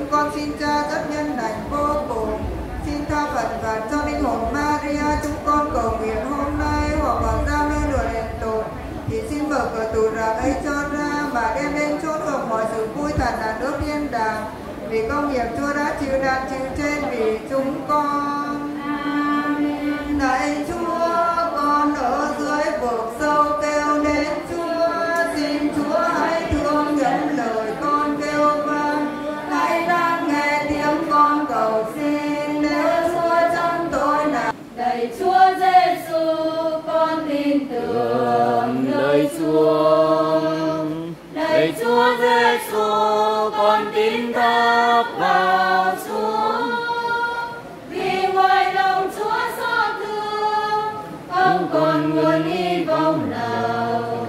chúng con xin cha tất nhân lành vô cùng. Xin tha phật và cho linh hồn Maria, chúng con cầu nguyện hôm nay hoặc vào ra nơi lửa đèn tội. Thì xin mở cửa tù ra ấy cho ra mà đem lên chốt hợp mọi sự vui thật là nước thiên đàng. Vì công nghiệp Chúa đã chịu đàn chịu trên chuông Chúa. Lạy Chúa Giêsu, con tin thác vào xuống Vì ngoài lòng Chúa xót thương, không còn nguồn hy vọng nào.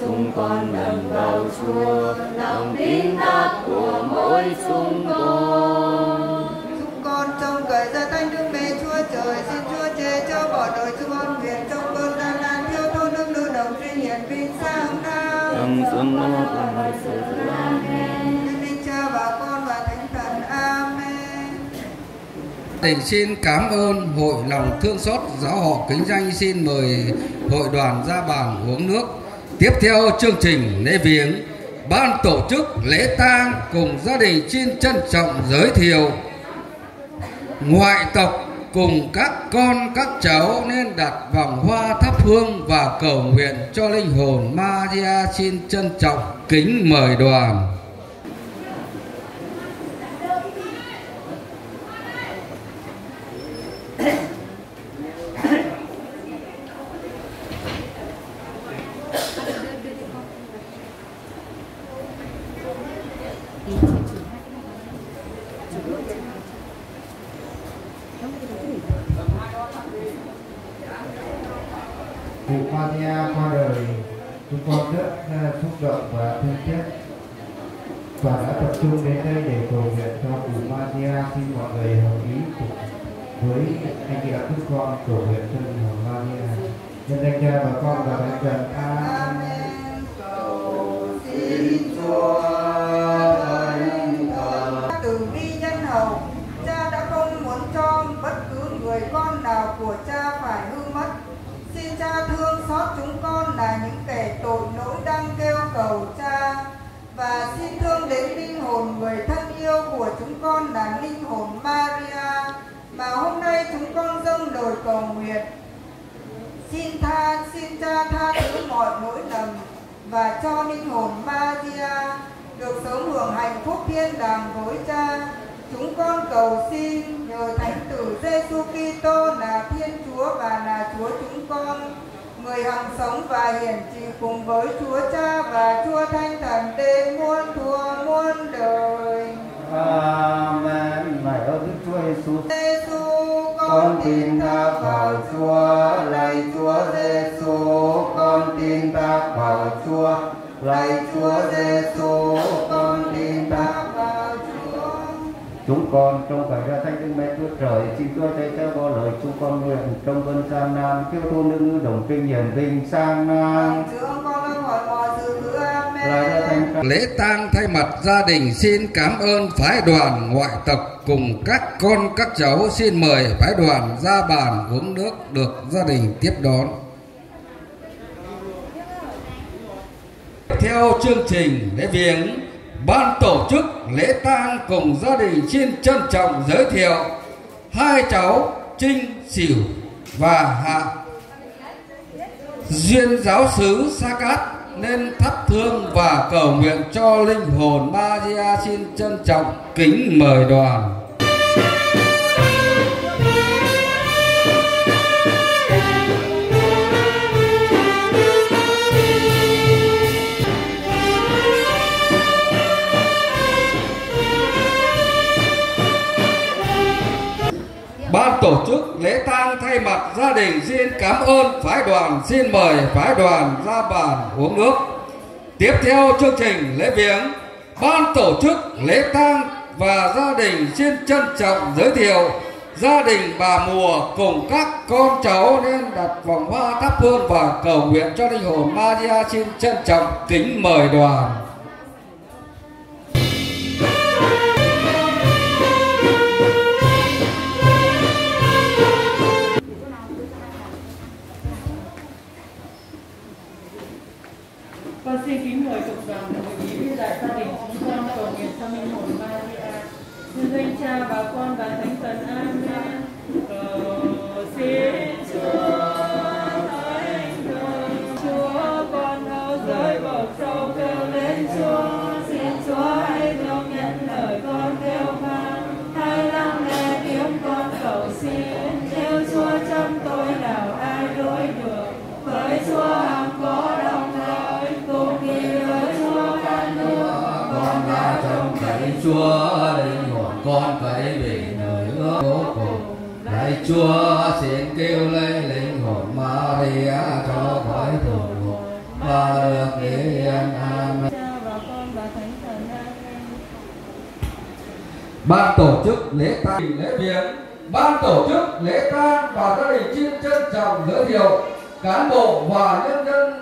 Chúng con nằm vào Chúa, lòng tin thác của mỗi chúng con. chúng con trong cậy ra thanh đức mẹ Chúa trời xin Trong xuân mơ cùng sự Amen. Linh Cha và Con và Thánh Thần. Amen. Đình xin cảm ơn hội lòng thương xót giáo họ kính danh xin mời hội đoàn ra bàn uống nước. Tiếp theo chương trình lễ viếng, ban tổ chức lễ tang cùng gia đình xin trân trọng giới thiệu ngoại tộc cùng các con, các cháu nên đặt vòng hoa thắp hương và cầu nguyện cho linh hồn Maria xin trân trọng kính mời đoàn. Cụ Maria qua đời, chúng con rất uh, xúc động và thương tiếc và đã tập trung đến đây để cầu nguyện cho cụ Maria xin mọi người hợp ý cùng với anh chị em chúng con cầu nguyện cho cụ Maria. Nhân danh cha và con và thánh thần. Amen. Amen. Cầu xin Chúa Từ bi nhân hậu, cha đã không muốn cho bất cứ người con nào của cha phải hư mất. Xin cha thương xót chúng con là những kẻ tội lỗi đang kêu cầu cha. Và xin thương đến linh hồn người thân yêu của chúng con là linh hồn Maria. Mà hôm nay chúng con dâng lời cầu nguyện. Xin tha, xin cha tha thứ mọi lỗi lầm và cho linh hồn Maria được sớm hưởng hạnh phúc thiên đàng với cha chúng con cầu xin nhờ thánh tử Giêsu Kitô là Thiên Chúa và là Chúa chúng con người hằng sống và hiển trị cùng với Chúa Cha và Chúa Thánh Thần đến muôn thuở muôn đời. Amen. Lạy ơn Đức Chúa Giêsu. Giêsu Con tin ta vào Chúa, lạy Chúa Giêsu. Con tin ta vào Chúa, lạy Chúa Giêsu. Con Chúng con trong phải ra thánh đức mẹ Chúa Trời, xin Chúa thay cho bao lời chúng con nguyện trong cơn gian nan, kêu thôn nước ngữ đồng kinh hiển vinh sang nan. Cha. Lễ tang thay mặt gia đình xin cảm ơn phái đoàn ngoại tộc cùng các con các cháu xin mời phái đoàn ra bàn uống nước được gia đình tiếp đón. Theo chương trình lễ viếng, ban tổ chức lễ tang cùng gia đình xin trân trọng giới thiệu hai cháu Trinh Sửu và Hạ duyên giáo sứ Sa Cát nên thắp hương và cầu nguyện cho linh hồn Maria xin trân trọng kính mời đoàn. Tổ chức lễ tang thay mặt gia đình xin cảm ơn phái đoàn xin mời phái đoàn ra bàn uống nước. Tiếp theo chương trình lễ viếng, ban tổ chức lễ tang và gia đình xin trân trọng giới thiệu gia đình bà mùa cùng các con cháu nên đặt vòng hoa thắp hương và cầu nguyện cho linh hồn Maria xin trân trọng kính mời đoàn. Con xin kính mời cộng đoàn hội ý với đại gia đình chúng con cầu nguyện cho linh hồn Maria. Nhân danh cha bà con và thánh thần Amen. Cầu xin Chúa Chúa linh hồn con phải vì nơi ước cố cùng lạy Chúa, xin kêu lấy linh hồn Maria cho khỏi thù ngục và được yên amen. Ban tổ chức lễ tang, lễ viếng. Ban tổ chức lễ tang và gia đình chiên trân trọng giới thiệu cán bộ và nhân dân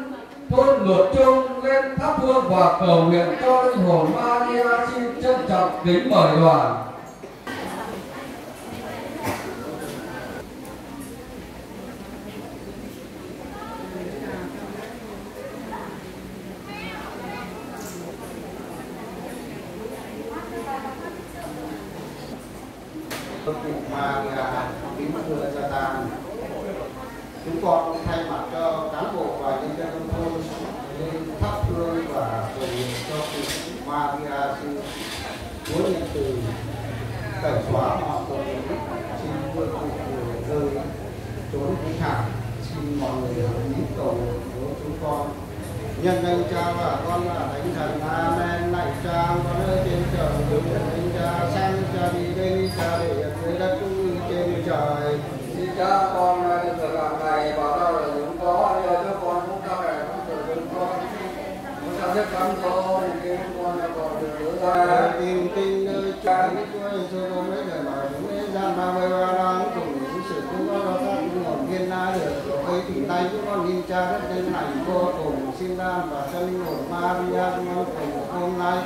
thôn luật trung lên thắp hương và cầu nguyện cho linh hồn Maria xin trân trọng kính mời đoàn Đức cụ Maria kính thưa gia tang chúng con thay mặt cho cán bộ và nhân dân trong thôn lên thắp hương và cầu nguyện cho cụ Maria xin Chúa nhận từ tẩy xóa mọi tội lỗi xin vui cụ rơi trốn vĩnh hằng xin mọi người hãy cầu của chúng con nhân danh cha và con là thánh thần amen lạy cha con ơi trên trời được cha sang cha đi đây cha để ở dưới đất cũng như trên trời Xin cha con được sự hàng ngày và rau là chúng có nhờ cho con cũng cao đẻ cũng từ chúng con chúng ta biết cắn con khi con là còn được lứa nơi cha Đức Chúa Giêsu con mấy đời mà chúng ấy gian ba mươi ba đang cùng những sự chúng con lo phát những ngọn viên na được rồi ấy thì tay chúng con nhìn cha rất đến lành vô cùng xin lam và cho linh hồn Maria chúng con cùng hôm nay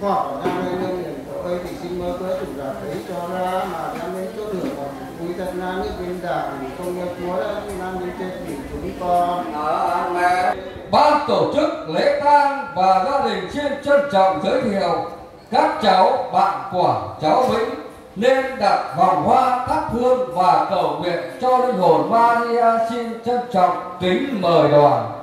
hoặc ra năm nơi nương liền của ấy thì xin mơ cớ chủ giả ấy cho ra mà đem đến chỗ đường và quý thật na nước viên đảng công nhớ Chúa đã nam đến trên vì chúng con Amen. Ban tổ chức lễ tang và gia đình xin trân trọng giới thiệu các cháu bạn của cháu Vĩnh nên đặt vòng hoa thắp hương và cầu nguyện cho linh hồn Maria xin trân trọng kính mời đoàn.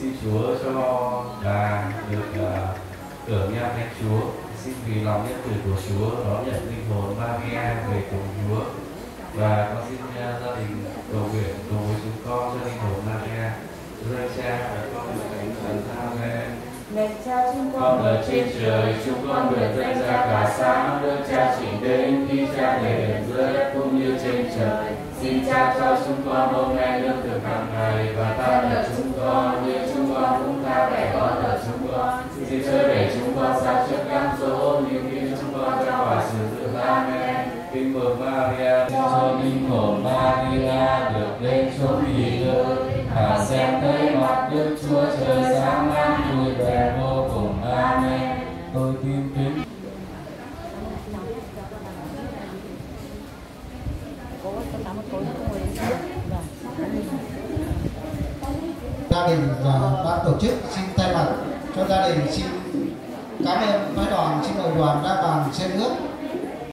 Xin Chúa cho bà được uh, tưởng nhang Thánh Chúa. Xin vì lòng nhân từ của Chúa đón nhận linh hồn Maria về cùng Chúa. Và con xin uh, gia đình cầu nguyện cùng với chúng con cho linh hồn Maria rơi cha và con được thánh thần. Amen. Lạy cha chúng con ở trên trời chúng con nguyện danh cha cả sáng đưa cha chỉnh đến khi cha để hiện dưới đất cũng như trên trời. xin cha cho chúng con hôm nay lương thực hàng ngày và tha nợ chúng con như Cha con kẻ có nợ chúng con xin chớ để chúng con xa trước cám dỗ nhưng khi chúng con ra khỏi sự dữ Amen Kính mừng Maria cho linh hồn Maria được lên chốn nghỉ ngơi và xem thấy mặt Đức Chúa Trời đình và ban tổ chức xin thay mặt cho gia đình, xin cảm ơn phái đoàn, xin mời đoàn ra bàn xem nước.